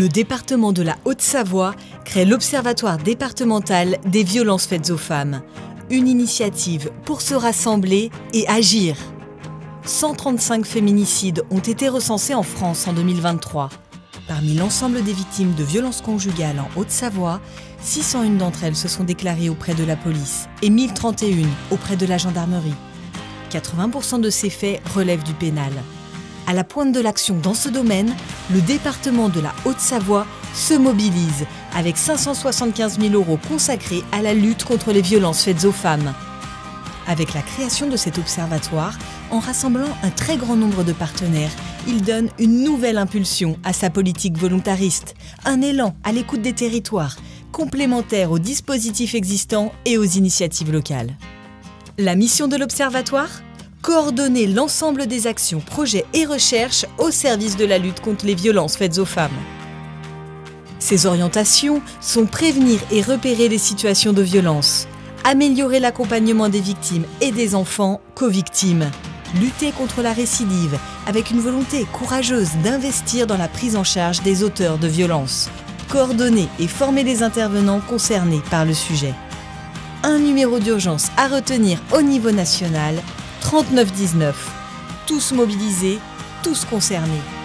Le département de la Haute-Savoie crée l'Observatoire départemental des violences faites aux femmes, une initiative pour se rassembler et agir. 135 féminicides ont été recensés en France en 2023. Parmi l'ensemble des victimes de violences conjugales en Haute-Savoie, 601 d'entre elles se sont déclarées auprès de la police et 1031 auprès de la gendarmerie. 80% de ces faits relèvent du pénal. À la pointe de l'action dans ce domaine, le département de la Haute-Savoie se mobilise avec 575 000 euros consacrés à la lutte contre les violences faites aux femmes. Avec la création de cet observatoire, en rassemblant un très grand nombre de partenaires, il donne une nouvelle impulsion à sa politique volontariste, un élan à l'écoute des territoires, complémentaire aux dispositifs existants et aux initiatives locales. La mission de l'Observatoire? Coordonner l'ensemble des actions, projets et recherches au service de la lutte contre les violences faites aux femmes. Ces orientations sont prévenir et repérer les situations de violence, améliorer l'accompagnement des victimes et des enfants co-victimes, lutter contre la récidive avec une volonté courageuse d'investir dans la prise en charge des auteurs de violences, coordonner et former les intervenants concernés par le sujet. Un numéro d'urgence à retenir au niveau national 3919. Tous mobilisés, tous concernés.